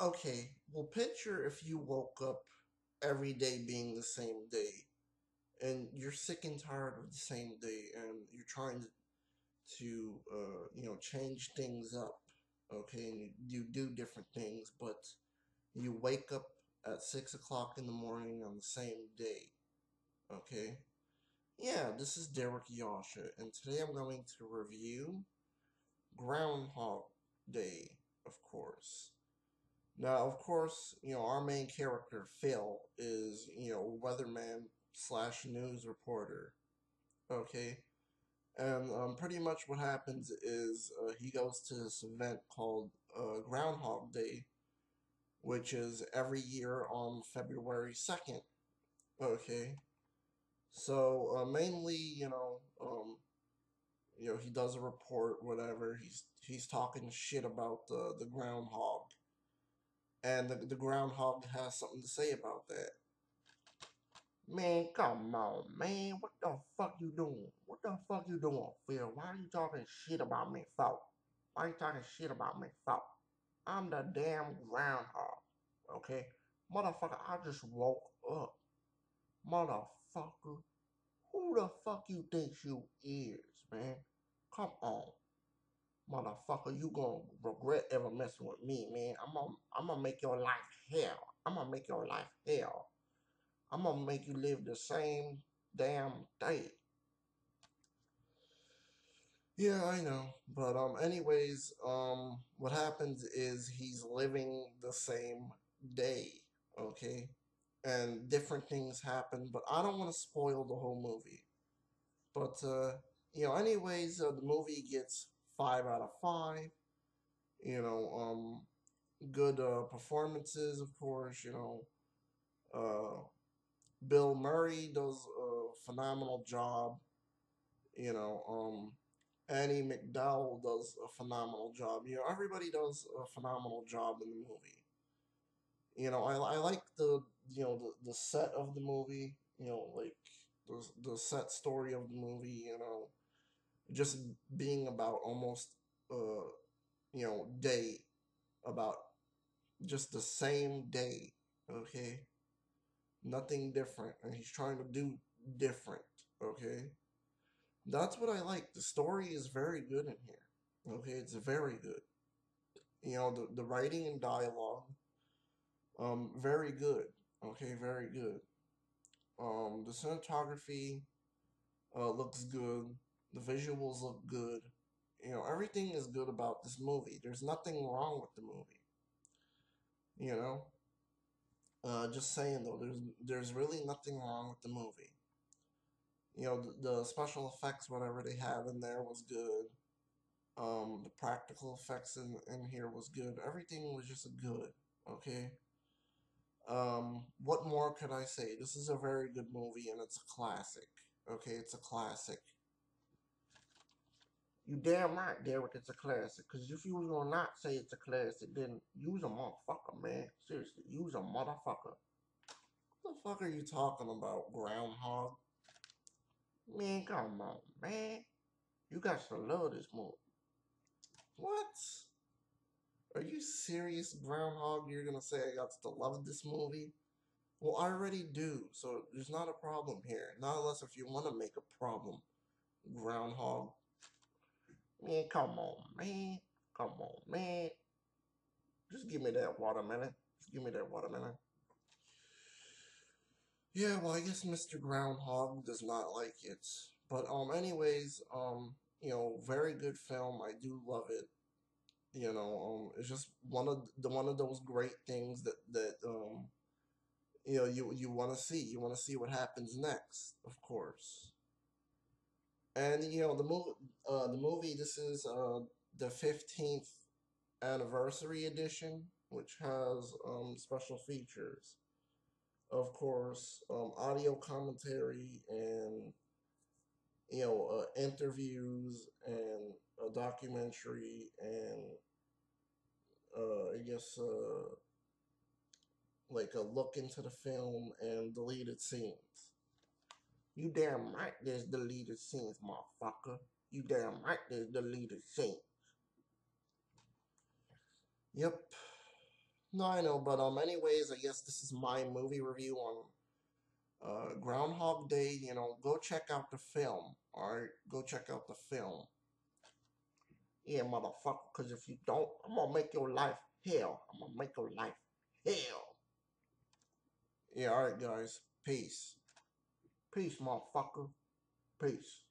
Okay, well, picture if you woke up every day being the same day, and you're sick and tired of the same day, and you're trying to, to uh, you know, change things up. Okay, and you, you do different things, but you wake up at six o'clock in the morning on the same day. Okay. Yeah, this is Derrick Yasha, and today I'm going to review Groundhog Day, of course. Now, of course, you know, our main character, Phil, is, you know, weatherman slash news reporter. Okay? And um, pretty much what happens is uh, he goes to this event called uh, Groundhog Day, which is every year on February 2nd. Okay? So, uh, mainly, you know, um, you know, he does a report, whatever. He's he's talking shit about the the groundhog, and the the groundhog has something to say about that. Man, come on, man. What the fuck you doing? What the fuck you doing, Phil? Why are you talking shit about me, folk? Why are you talking shit about me, folk? I'm the damn groundhog, okay? Motherfucker, I just woke up. Motherfucker, who the fuck you think you is, man? Come on. Motherfucker, you gonna regret ever messing with me, man. I'm gonna, I'm gonna make your life hell. I'm gonna make your life hell. I'm gonna make you live the same damn day. Yeah, I know. But um anyways, um what happens is he's living the same day, okay? And different things happen, but I don't want to spoil the whole movie. But uh you know, anyways, uh, the movie gets 5 out of 5. You know, um good uh performances, of course, you know. Uh Bill Murray does a phenomenal job. You know, um, Andie MacDowell does a phenomenal job. You know, everybody does a phenomenal job in the movie. You know, I, I like the you know the, the set of the movie. You know, like the the set story of the movie. You know, just being about almost uh you know day about just the same day. Okay nothing different, and he's trying to do different, okay? That's what I like. The story is very good in here, okay? It's very good. You know, the, the writing and dialogue, um, very good, okay? Very good. Um, the cinematography uh, looks good. The visuals look good. You know, everything is good about this movie. There's nothing wrong with the movie. You know, uh, just saying though, there's there's really nothing wrong with the movie. You know, the, the special effects, whatever they have in there, was good. Um, the practical effects in in here was good. Everything was just good. Okay. Um, what more could I say? This is a very good movie and it's a classic. Okay, it's a classic. You damn right, Derrick, it's a classic. Because if you was gonna not say it's a classic, then use a motherfucker, man. Seriously, use a motherfucker. What the fuck are you talking about, groundhog? Man, come on, man. You got to love this movie. What? Are you serious, groundhog? You're gonna say I got to love this movie? Well, I already do, so there's not a problem here. Not unless if you want to make a problem, groundhog. Man, come on, man. Come on, man. Just give me that watermelon. Just give me that watermelon. Yeah, well, I guess Mr. Groundhog does not like it. But, um, anyways, um, you know, very good film. I do love it. You know, um, it's just one of the one of those great things that that um, you know, you you want to see. You want to see what happens next, of course. And you know the movie, uh, the movie. This is uh, the fifteenth anniversary edition, which has um, special features. Of course, um, audio commentary and you know uh, interviews and a documentary and uh, I guess uh, like a look into the film and deleted scenes. You damn right there's deleted scenes, motherfucker. You damn right there's deleted scenes. Yep. No, I know, but um, anyways, I guess this is my movie review on uh Groundhog Day. You know, go check out the film. All right, go check out the film. Yeah, motherfucker. Because if you don't, I'm gonna make your life hell. I'm gonna make your life hell. Yeah, all right, guys. Peace. Peace, motherfucker. Peace.